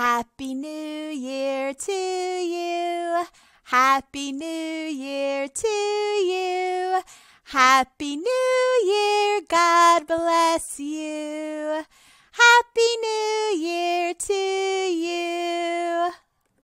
Happy New Year to you. Happy New Year to you. Happy New Year. God bless you. Happy New.